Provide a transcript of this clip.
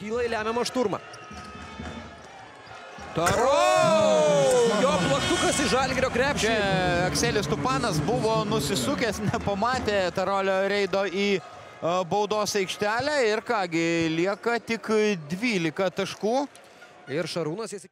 kyla į lemiamą šturmą. Taro! Jo plaktukas į Žalgirio krepšį. Čia Akselis Tupanas buvo nusisukęs, nepamatė Tarolio reido į e, baudos aikštelę ir kągi lieka tik 12 taškų. Ir Šarūnas įsikė.